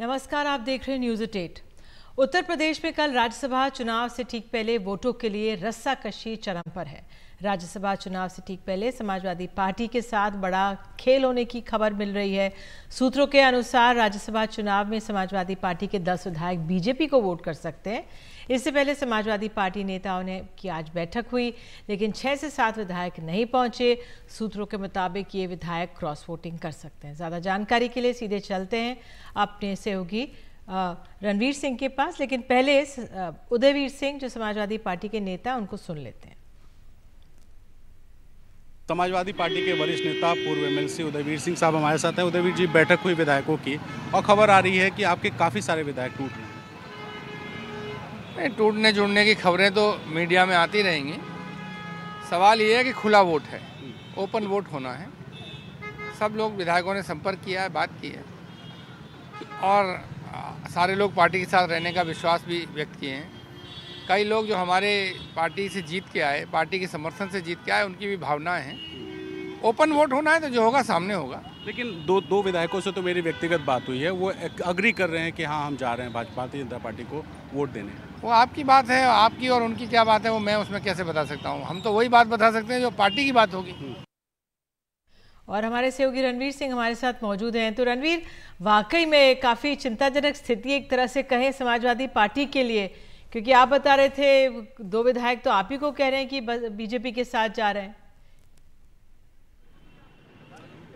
नमस्कार, आप देख रहे हैं न्यूज़ एट उत्तर प्रदेश में कल राज्यसभा चुनाव से ठीक पहले वोटों के लिए रस्सा कशी चरम पर है। राज्यसभा चुनाव से ठीक पहले समाजवादी पार्टी के साथ बड़ा खेल होने की खबर मिल रही है। सूत्रों के अनुसार राज्यसभा चुनाव में समाजवादी पार्टी के 10 विधायक बीजेपी को वोट कर सकते हैं। इससे पहले समाजवादी पार्टी नेताओं ने की आज बैठक हुई, लेकिन छह से सात विधायक नहीं पहुँचे। सूत्रों के मुताबिक ये विधायक क्रॉस वोटिंग कर सकते हैं। ज़्यादा जानकारी के लिए सीधे चलते हैं अपने सहयोगी रणवीर सिंह के पास, लेकिन पहले उदयवीर सिंह जो समाजवादी पार्टी के नेता उनको सुन लेते हैं। समाजवादी पार्टी के वरिष्ठ नेता, पूर्व एमएलसी उदयवीर सिंह साहब हमारे साथ हैं। उदयवीर जी, बैठक हुई विधायकों की, और खबर आ रही है कि आपके काफ़ी सारे विधायक टूट रहे हैं टूटने जुड़ने की खबरें तो मीडिया में आती रहेंगी। सवाल ये है कि खुला वोट है, ओपन वोट होना है। सब लोग विधायकों ने संपर्क किया है, बात की है। और सारे लोग पार्टी के साथ रहने का विश्वास भी व्यक्त किए हैं। कई लोग जो हमारे पार्टी से जीत के आए, पार्टी के समर्थन से जीत के आए, उनकी भी भावनाएँ हैं। ओपन वोट होना है तो जो होगा, सामने होगा। लेकिन दो दो विधायकों से तो मेरी व्यक्तिगत बात हुई है। वो अग्री कर रहे हैं कि हाँ हम जा रहे हैं भाजपा, भारतीय जनता पार्टी को वोट देने। वो आपकी बात है, आपकी और उनकी क्या बात है, वो मैं उसमें कैसे बता सकता हूँ? हम तो वही बात बता सकते हैं जो पार्टी की बात होगी। और हमारे सहयोगी रणवीर सिंह हमारे साथ मौजूद हैं। तो रणवीर, वाकई में काफ़ी चिंताजनक स्थिति एक तरह से कहें समाजवादी पार्टी के लिए, क्योंकि आप बता रहे थे, दो विधायक तो आप ही को कह रहे हैं कि बीजेपी के साथ जा रहे हैं।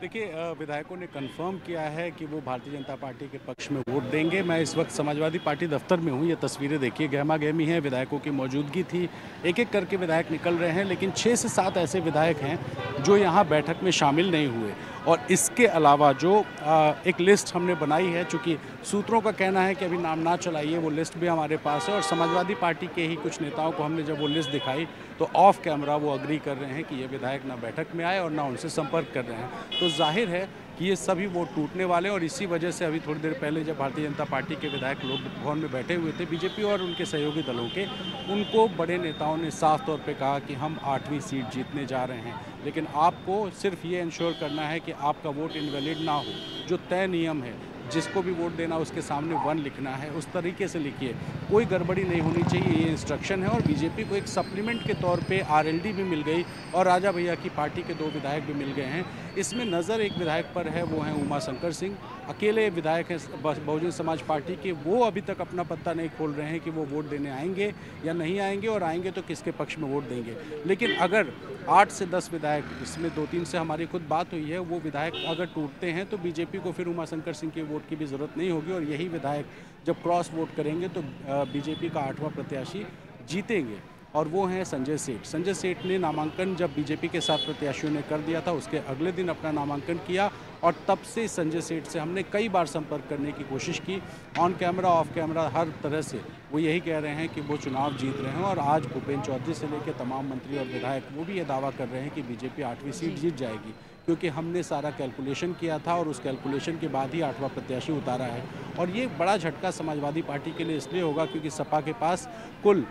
देखिए विधायकों ने कंफर्म किया है कि वो भारतीय जनता पार्टी के पक्ष में वोट देंगे। मैं इस वक्त समाजवादी पार्टी दफ्तर में हूँ। ये तस्वीरें देखिए, गहमा गहमी है। विधायकों की मौजूदगी थी। एक एक करके विधायक निकल रहे हैं, लेकिन छः से सात ऐसे विधायक हैं जो यहाँ बैठक में शामिल नहीं हुए। और इसके अलावा जो एक लिस्ट हमने बनाई है, चूँकि सूत्रों का कहना है कि अभी नाम ना चलाइए, वो लिस्ट भी हमारे पास है और समाजवादी पार्टी के ही कुछ नेताओं को हमने जब वो लिस्ट दिखाई तो ऑफ़ कैमरा वो अग्री कर रहे हैं कि ये विधायक ना बैठक में आए और ना उनसे संपर्क कर रहे हैं। तो ज़ाहिर है कि ये सभी वोट टूटने वाले और इसी वजह से अभी थोड़ी देर पहले जब भारतीय जनता पार्टी के विधायक लोग भवन में बैठे हुए थे, बीजेपी और उनके सहयोगी दलों के, उनको बड़े नेताओं ने साफ़ तौर पे कहा कि हम आठवीं सीट जीतने जा रहे हैं। लेकिन आपको सिर्फ़ ये इंश्योर करना है कि आपका वोट इनवैलिड ना हो, जो तय नियम है, जिसको भी वोट देना, उसके सामने वन लिखना है, उस तरीके से लिखिए। कोई गड़बड़ी नहीं होनी चाहिए, ये इंस्ट्रक्शन है और बीजेपी को एक सप्लीमेंट के तौर पे आरएलडी भी मिल गई और राजा भैया की पार्टी के दो विधायक भी मिल गए हैं। इसमें नज़र एक विधायक पर है, वो हैं उमा शंकर सिंह। अकेले विधायक हैं बहुजन समाज पार्टी के, वो अभी तक अपना पत्ता नहीं खोल रहे हैं कि वो वोट देने आएँगे या नहीं आएँगे और आएँगे तो किसके पक्ष में वोट देंगे। लेकिन अगर आठ से दस विधायक, इसमें दो तीन से हमारी खुद बात हुई है, वो विधायक अगर टूटते हैं तो बीजेपी को फिर उमाशंकर सिंह के वोट की भी ज़रूरत नहीं होगी और यही विधायक जब क्रॉस वोट करेंगे तो बीजेपी का आठवां प्रत्याशी जीतेंगे। और वो हैं संजय सेठ। संजय सेठ ने नामांकन जब बीजेपी के साथ प्रत्याशियों ने कर दिया था उसके अगले दिन अपना नामांकन किया और तब से संजय सेठ से हमने कई बार संपर्क करने की कोशिश की ऑन कैमरा ऑफ़ कैमरा हर तरह से। वो यही कह रहे हैं कि वो चुनाव जीत रहे हैं और आज भूपेन्द्र चौधरी से लेकर तमाम मंत्री और विधायक वो भी ये दावा कर रहे हैं कि बीजेपी आठवीं सीट जीत जाएगी क्योंकि हमने सारा कैलकुलेशन किया था और उस कैलकुलेशन के बाद ही आठवां प्रत्याशी उतारा है। और ये बड़ा झटका समाजवादी पार्टी के लिए इसलिए होगा क्योंकि सपा के पास कुल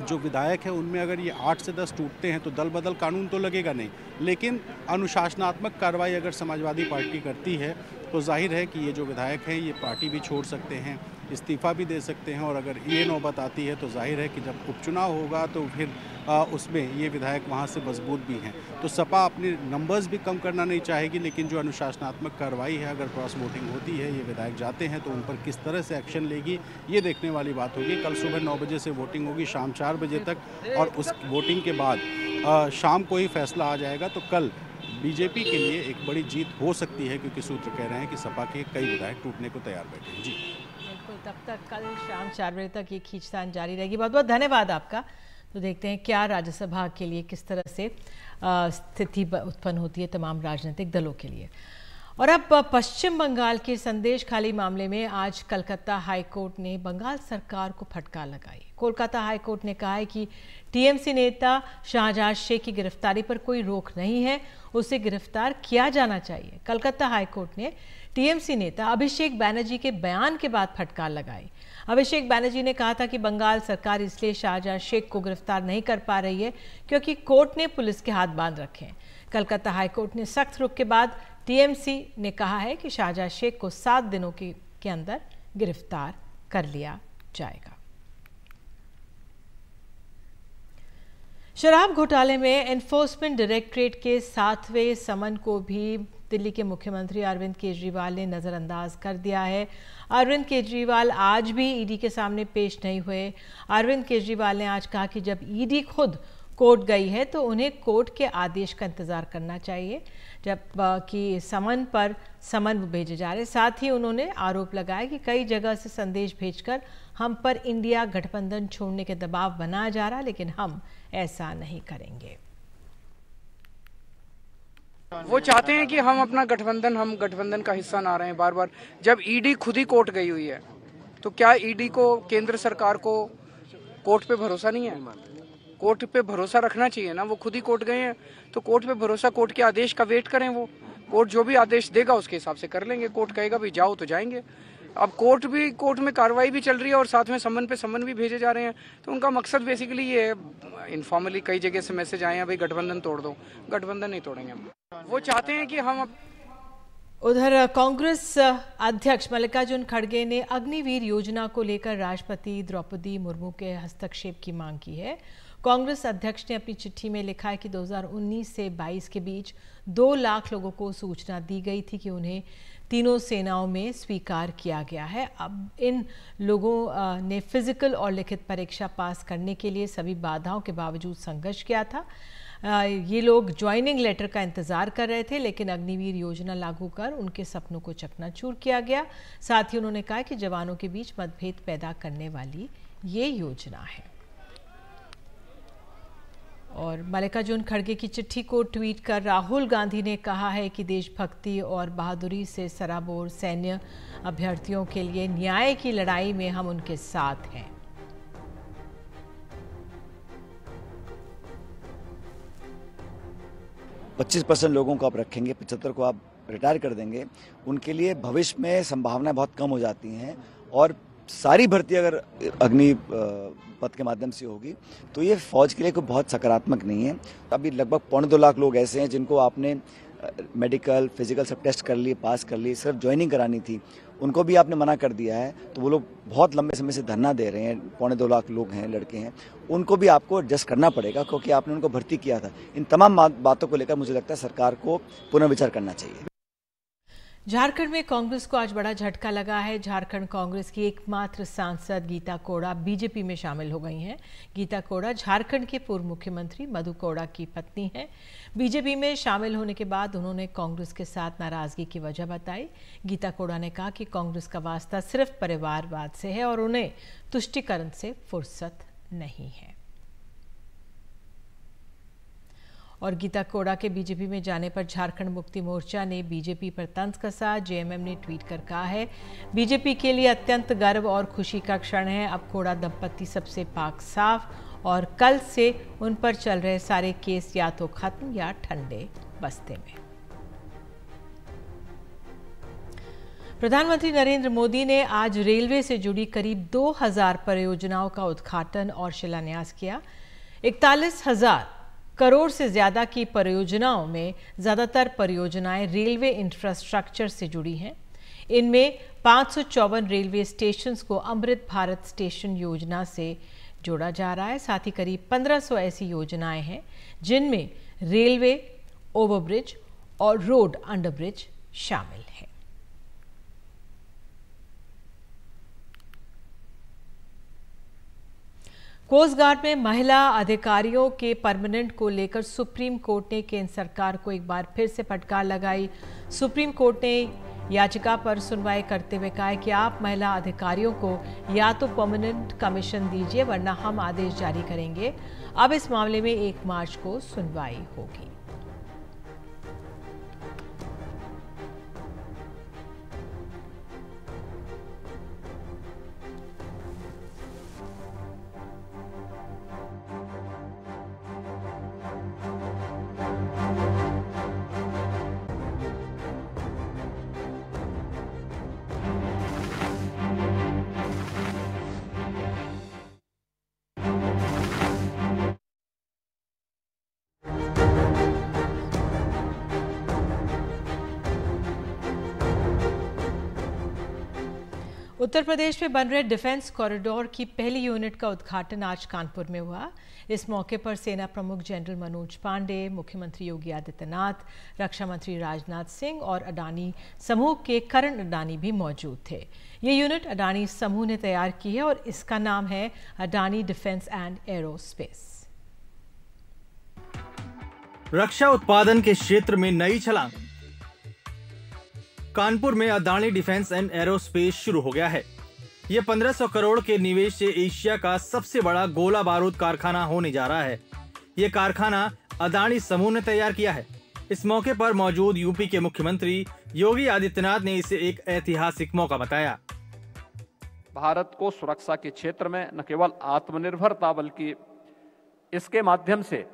जो विधायक है, उनमें अगर ये आठ से दस टूटते हैं तो दल बदल कानून तो लगेगा नहीं। लेकिन अनुशासनात्मक कार्रवाई अगर समाजवादी पार्टी करती है तो ज़ाहिर है कि ये जो विधायक हैं ये पार्टी भी छोड़ सकते हैं इस्तीफ़ा भी दे सकते हैं और अगर ये नौबत आती है तो ज़ाहिर है कि जब उपचुनाव होगा तो फिर आ, उसमें ये विधायक वहाँ से मज़बूत भी हैं। तो सपा अपने नंबर्स भी कम करना नहीं चाहेगी लेकिन जो अनुशासनात्मक कार्रवाई है अगर क्रॉस वोटिंग होती है ये विधायक जाते हैं तो उन पर किस तरह से एक्शन लेगी ये देखने वाली बात होगी। कल सुबह नौ बजे से वोटिंग होगी शाम चार बजे तक और उस वोटिंग के बाद आ, शाम को ही फैसला आ जाएगा। तो कल बीजेपी के लिए एक बड़ी जीत हो सकती है, क्योंकि सूत्र कह रहे हैं कि सपा के कई विधायक टूटने को तैयार बैठे हैं। जी। बिल्कुल, तब तक कल शाम चार बजे तक ये खींचतान जारी रहेगी। बहुत बहुत धन्यवाद आपका। तो देखते हैं क्या राज्यसभा के लिए किस तरह से स्थिति उत्पन्न होती है तमाम राजनीतिक दलों के लिए। और अब पश्चिम बंगाल के संदेश खाली मामले में आज कलकत्ता हाईकोर्ट ने बंगाल सरकार को फटकार लगाई। कोलकाता हाईकोर्ट ने कहा है कि टीएमसी नेता शाहजहां शेख की गिरफ्तारी पर कोई रोक नहीं है, उसे गिरफ़्तार किया जाना चाहिए। कलकत्ता हाईकोर्ट ने टीएमसी नेता अभिषेक बैनर्जी के बयान के बाद फटकार लगाई। अभिषेक बैनर्जी ने कहा था कि बंगाल सरकार इसलिए शाहजहां शेख को गिरफ़्तार नहीं कर पा रही है क्योंकि कोर्ट ने पुलिस के हाथ बाँध रखे हैं। कलकत्ता हाईकोर्ट ने सख्त रुख के बाद टीएमसी ने कहा है कि शाहजहां शेख को सात दिनों की, के अंदर गिरफ़्तार कर लिया जाएगा। शराब घोटाले में एनफोर्समेंट डायरेक्टरेट के सातवें समन को भी दिल्ली के मुख्यमंत्री अरविंद केजरीवाल ने नज़रअंदाज कर दिया है। अरविंद केजरीवाल आज भी ईडी के सामने पेश नहीं हुए। अरविंद केजरीवाल ने आज कहा कि जब ईडी खुद कोर्ट गई है तो उन्हें कोर्ट के आदेश का इंतज़ार करना चाहिए। जब कि समन पर समन भेजे जा रहे साथ ही उन्होंने आरोप लगाया कि कई जगह से संदेश भेजकर हम पर इंडिया गठबंधन छोड़ने के दबाव बनाया जा रहा लेकिन हम ऐसा नहीं करेंगे। वो चाहते हैं कि हम अपना गठबंधन, हम गठबंधन का हिस्सा ना रहे। बार बार जब ईडी खुद ही कोर्ट गई हुई है तो क्या ईडी को, केंद्र सरकार को कोर्ट पे भरोसा नहीं है? कोर्ट पे भरोसा रखना चाहिए ना, वो खुद ही कोर्ट गए हैं तो कोर्ट पे भरोसा, कोर्ट के आदेश का वेट करें वो। कोर्ट जो भी आदेश देगा, उसके हिसाब से कर लेंगे। कोर्ट कहेगा, भाई, जाओ तो जाएँगे। अब कोर्ट भी, कोर्ट में कार्रवाई भी चल रही है और साथ में समन पे समन भी भेजे जा रहे हैं। तो उनका मकसद बेसिकली ये है इनफॉर्मली कई जगह से मैसेज आए हैं, भाई, गठबंधन तोड़ दो। गठबंधन नहीं तोड़ेंगे हम। वो चाहते हैं कि हम अब उधर कांग्रेस अध्यक्ष मल्लिकार्जुन खड़गे ने अग्निवीर योजना को लेकर राष्ट्रपति द्रौपदी मुर्मू के हस्तक्षेप की मांग की है। कांग्रेस अध्यक्ष ने अपनी चिट्ठी में लिखा है कि 2019 से 22 के बीच दो लाख लोगों को सूचना दी गई थी कि उन्हें तीनों सेनाओं में स्वीकार किया गया है। अब इन लोगों ने फ़िज़िकल और लिखित परीक्षा पास करने के लिए सभी बाधाओं के बावजूद संघर्ष किया था। ये लोग ज्वाइनिंग लेटर का इंतज़ार कर रहे थे, लेकिन अग्निवीर योजना लागू कर उनके सपनों को चकनाचूर किया गया। साथ ही उन्होंने कहा कि जवानों के बीच मतभेद पैदा करने वाली ये योजना है। और मल्लिकार्जुन खड़गे की चिट्ठी को ट्वीट कर राहुल गांधी ने कहा है कि देशभक्ति और बहादुरी से सराबोर सैन्य अभ्यर्थियों के लिए न्याय की लड़ाई में हम उनके साथ हैं। पच्चीस परसेंट लोगों को आप रखेंगे, पचहत्तर को आप रिटायर कर देंगे। उनके लिए भविष्य में संभावनाएँ बहुत कम हो जाती हैं और सारी भर्ती अगर अग्नि पथ के माध्यम से होगी तो ये फौज के लिए कोई बहुत सकारात्मक नहीं है। अभी लगभग पौने दो लाख लोग ऐसे हैं जिनको आपने मेडिकल फ़िज़िकल सब टेस्ट कर लिए पास कर लिए, सिर्फ़ ज्वाइनिंग करानी थी। उनको भी आपने मना कर दिया है तो वो लोग बहुत लंबे समय से धरना दे रहे हैं, पौने दो लाख लोग हैं, लड़के हैं। उनको भी आपको एडजस्ट करना पड़ेगा, क्योंकि आपने उनको भर्ती किया था। इन तमाम बातों को लेकर मुझे लगता है सरकार को पुनर्विचार करना चाहिए। झारखंड में कांग्रेस को आज बड़ा झटका लगा है। झारखंड कांग्रेस की एकमात्र सांसद गीता कोड़ा बीजेपी में शामिल हो गई हैं। गीता कोड़ा झारखंड के पूर्व मुख्यमंत्री, मधु कोड़ा की पत्नी हैं। बीजेपी में शामिल होने के बाद उन्होंने कांग्रेस के साथ नाराज़गी की वजह बताई। गीता कोड़ा ने कहा कि कांग्रेस का वास्ता सिर्फ़ परिवारवाद से है और उन्हें तुष्टिकरण से फुर्सत नहीं है। और गीता कोड़ा के बीजेपी में जाने पर झारखंड मुक्ति मोर्चा ने बीजेपी पर तंज कसा, जेएमएम ने ट्वीट कर कहा है, बीजेपी के लिए अत्यंत गर्व और खुशी का क्षण है, अब कोड़ा दंपत्ति सबसे पाक साफ़ और कल से उन पर चल रहे सारे केस या तो खत्म या ठंडे बस्ते में। प्रधानमंत्री नरेंद्र मोदी ने आज रेलवे से जुड़ी करीब 2000 परियोजनाओं का उद्घाटन और शिलान्यास किया। इकतालीस हज़ार करोड़ से ज़्यादा की परियोजनाओं में ज़्यादातर परियोजनाएँ रेलवे इंफ्रास्ट्रक्चर से जुड़ी हैं। इनमें पाँच सौ चौवन रेलवे स्टेशन को अमृत भारत स्टेशन योजना से जोड़ा जा रहा है। साथ ही करीब 1500 ऐसी योजनाएँ हैं, जिनमें रेलवे, ओवरब्रिज और रोड अंडरब्रिज शामिल है। कोस्ट गार्ड में महिला अधिकारियों के परमानेंट को लेकर सुप्रीम कोर्ट ने केंद्र सरकार को एक बार फिर से फटकार लगाई। सुप्रीम कोर्ट ने याचिका पर सुनवाई करते हुए कहा कि आप महिला अधिकारियों को या तो परमानेंट कमीशन दीजिए, वरना हम आदेश जारी करेंगे। अब इस मामले में एक मार्च को सुनवाई होगी। उत्तर प्रदेश में बन रहे डिफेंस कॉरिडोर की पहली यूनिट का उद्घाटन आज कानपुर में हुआ। इस मौके पर सेना प्रमुख जनरल मनोज पांडे, मुख्यमंत्री योगी आदित्यनाथ रक्षा मंत्री राजनाथ सिंह और अडानी समूह के करण अडानी भी मौजूद थे। ये यूनिट अडानी समूह ने तैयार की है और इसका नाम है अडानी डिफेंस एंड एरोस्पेस। रक्षा उत्पादन के क्षेत्र में नई छलांग। कानपुर में अदानी डिफेंस एंड एरोस्पेस शुरू हो गया है। ये 1500 करोड़ के निवेश से एशिया का सबसे बड़ा गोला बारूद कारखाना होने जा रहा है। ये कारखाना अदानी समूह ने तैयार किया है। इस मौके पर मौजूद यूपी के मुख्यमंत्री योगी आदित्यनाथ ने इसे एक ऐतिहासिक मौका बताया। भारत को सुरक्षा के क्षेत्र में न केवल आत्मनिर्भरता बल्कि इसके माध्यम से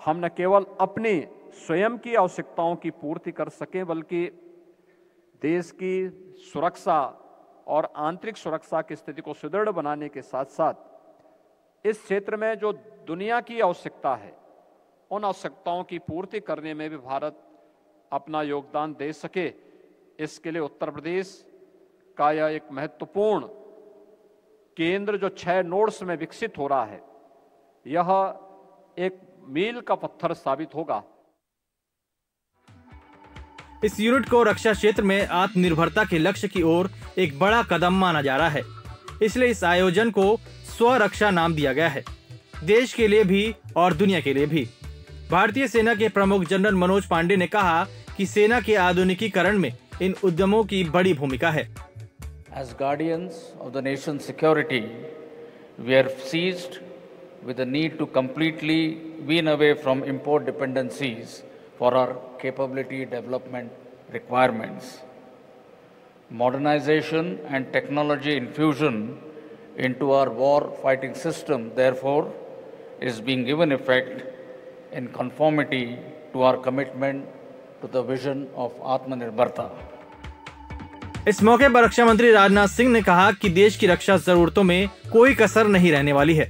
हम न केवल अपनी स्वयं की आवश्यकताओं की पूर्ति कर सकें, बल्कि देश की सुरक्षा और आंतरिक सुरक्षा की स्थिति को सुदृढ़ बनाने के साथ साथ इस क्षेत्र में जो दुनिया की आवश्यकता है, उन आवश्यकताओं की पूर्ति करने में भी भारत अपना योगदान दे सके। इसके लिए उत्तर प्रदेश का यह एक महत्वपूर्ण केंद्र जो छह नोड्स में विकसित हो रहा है, यह एक मील का पत्थर साबित होगा। इस यूनिट को रक्षा क्षेत्र में आत्मनिर्भरता के लक्ष्य की ओर एक बड़ा कदम माना जा रहा है। इसलिए इस आयोजन को स्वरक्षा नाम दिया गया है। देश के लिए भी और दुनिया के लिए भी। भारतीय सेना के प्रमुख जनरल मनोज पांडे ने कहा कि सेना के आधुनिकीकरण में इन उद्यमों की बड़ी भूमिका है। As guardians of the nation security we are seized with the need to completely wean away from import for our capability development requirements. Modernization and technology infusion into our war fighting system, therefore, is being given effect in conformity to our commitment to the vision of Atmanirbharta. इस मौके पर रक्षा मंत्री राजनाथ सिंह ने कहा कि देश की रक्षा जरूरतों में कोई कसर नहीं रहने वाली है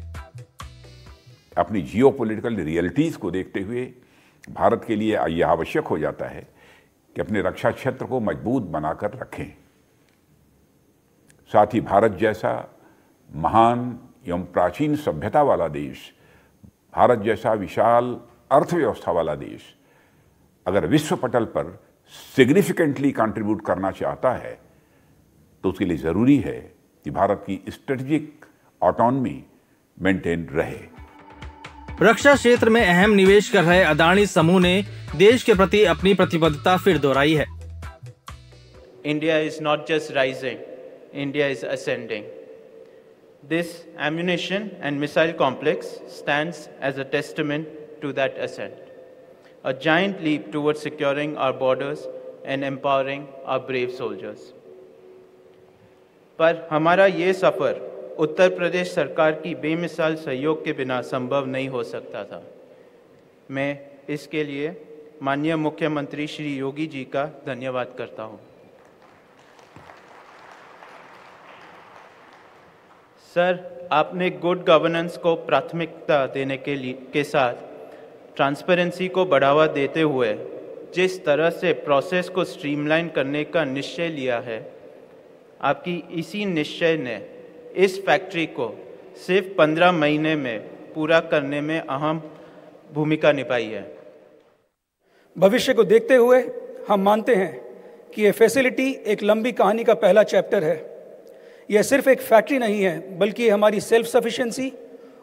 अपनी जियो पोलिटिकल रियलिटीज को देखते हुए भारत के लिए यह आवश्यक हो जाता है कि अपने रक्षा क्षेत्र को मज़बूत बनाकर रखें। साथ ही भारत जैसा महान एवं प्राचीन सभ्यता वाला देश, भारत जैसा विशाल अर्थव्यवस्था वाला देश, अगर विश्व पटल पर सिग्निफिकेंटली कंट्रीब्यूट करना चाहता है तो उसके लिए ज़रूरी है कि भारत की स्ट्रेटजिक ऑटोनमी मेंटेन रहे। रक्षा क्षेत्र में अहम निवेश कर रहे अदानी समूह ने देश के प्रति अपनी प्रतिबद्धता फिर दोहराई है। India is not just rising India is ascending this ammunition and missile complex stands as a testament to that ascent a giant leap towards securing our borders and empowering our brave soldiers. पर हमारा ये सफ़र उत्तर प्रदेश सरकार की बेमिसाल सहयोग के बिना संभव नहीं हो सकता था। मैं इसके लिए माननीय मुख्यमंत्री श्री योगी जी का धन्यवाद करता हूँ। सर, आपने गुड गवर्नेंस को प्राथमिकता देने के लिए, के साथ ट्रांसपेरेंसी को बढ़ावा देते हुए जिस तरह से प्रोसेस को स्ट्रीमलाइन करने का निश्चय लिया है, आपकी इसी निश्चय ने इस फैक्ट्री को सिर्फ़ पंद्रह महीने में पूरा करने में अहम भूमिका निभाई है। भविष्य को देखते हुए हम मानते हैं कि यह फैसिलिटी एक लंबी कहानी का पहला चैप्टर है। यह सिर्फ़ एक फैक्ट्री नहीं है, बल्कि हमारी सेल्फ सफिशिएंसी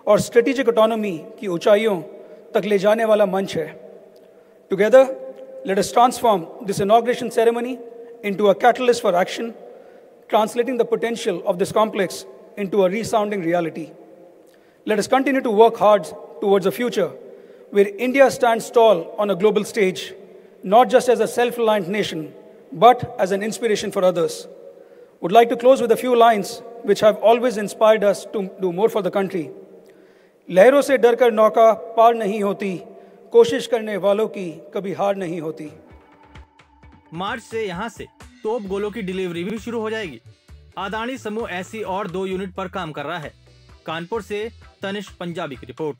और स्ट्रेटेजिक ऑटोनॉमी की ऊंचाइयों तक ले जाने वाला मंच है। Together let us transform this inauguration ceremony into a catalyst for action translating the potential of this complex into a resounding reality. Let us continue to work hard towards a future where India stands tall on a global stage, not just as a self reliant nation, but as an inspiration for others. Would like to close with a few lines which have always inspired us to do more for the country. लहरों से डरकर नौका पार नहीं होती कोशिश करने वालों की कभी हार नहीं होती मार्च से यहाँ से तोप गोलों की डिलीवरी भी शुरू हो जाएगी अदानी समूह ऐसी और दो यूनिट पर काम कर रहा है। कानपुर से तनिष पंजाबी की रिपोर्ट।